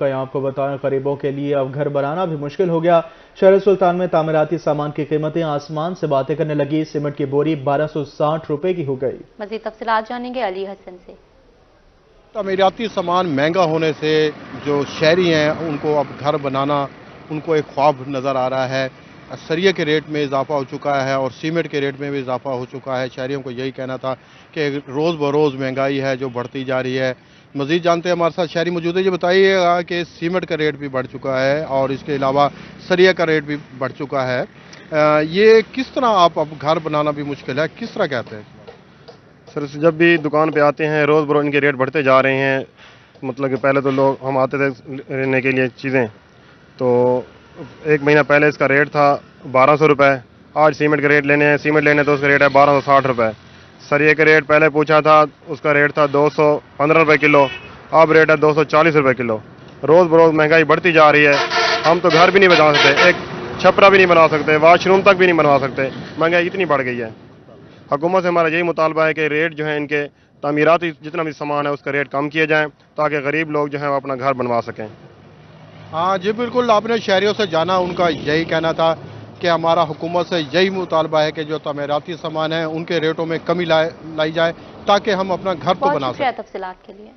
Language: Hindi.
कहीं आपको बताएँ गरीबों के लिए अब घर बनाना भी मुश्किल हो गया। शहर सुल्तान में तामीराती सामान की कीमतें आसमान से बातें करने लगी। सीमेंट की बोरी बारह सौ साठ रुपए की हो गई। मजीद तफसी जानेंगे अली हसन से। तामीराती सामान महँगा होने से जो शहरी हैं उनको अब घर बनाना उनको एक ख्वाब नज़र आ रहा है। सरिये के रेट में इजाफा हो चुका है और सीमेंट के रेट में भी इजाफा हो चुका है। शहरीों को यही कहना था कि रोज़ बरोज़ महँगाई है जो बढ़ती जा रही है। मजीद जानते हैं हमारे साथ शहरी मौजूद है। ये बताइएगा कि सीमेंट का रेट भी बढ़ चुका है और इसके अलावा सरिया का रेट भी बढ़ चुका है। ये किस तरह आप अब घर बनाना भी मुश्किल है? किस तरह कहते हैं? सर जब भी दुकान पे आते हैं, रोज़ बरोज़ इनके रेट बढ़ते जा रहे हैं। मतलब कि पहले तो लोग, हम आते थे लेने के लिए चीज़ें तो एक महीना पहले इसका रेट था बारह सौ रुपये आज सीमेंट का रेट लेने हैं सीमेंट लेने तो उसका रेट है बारह सौ साठ रुपये सरिये का रेट पहले पूछा था, उसका रेट था दो सौ पंद्रह रुपये किलो, अब रेट है दो सौ चालीस रुपये किलो। रोज़ बरोज़ महँगाई बढ़ती जा रही है। हम तो घर भी नहीं बना सकते, एक छपरा भी नहीं बना सकते वाशरूम तक भी नहीं बनवा सकते। महँगाई इतनी बढ़ गई है। हुकूमत से हमारा यही मुतालबा है कि रेट जो है इनके तमीराती जितना भी सामान है, उसका रेट कम किया जाए, ताकि गरीब लोग जो है अपना घर बनवा सकें। हाँ जी बिल्कुल आपने शहरीों से जाना उनका यही कहना था कि हमारा हुकूमत से यही मुतालबा है कि जो तमीराती सामान है उनके रेटों में कमी लाए लाई जाए ताकि हम अपना घर तो बना सकें। तफसीत के लिए।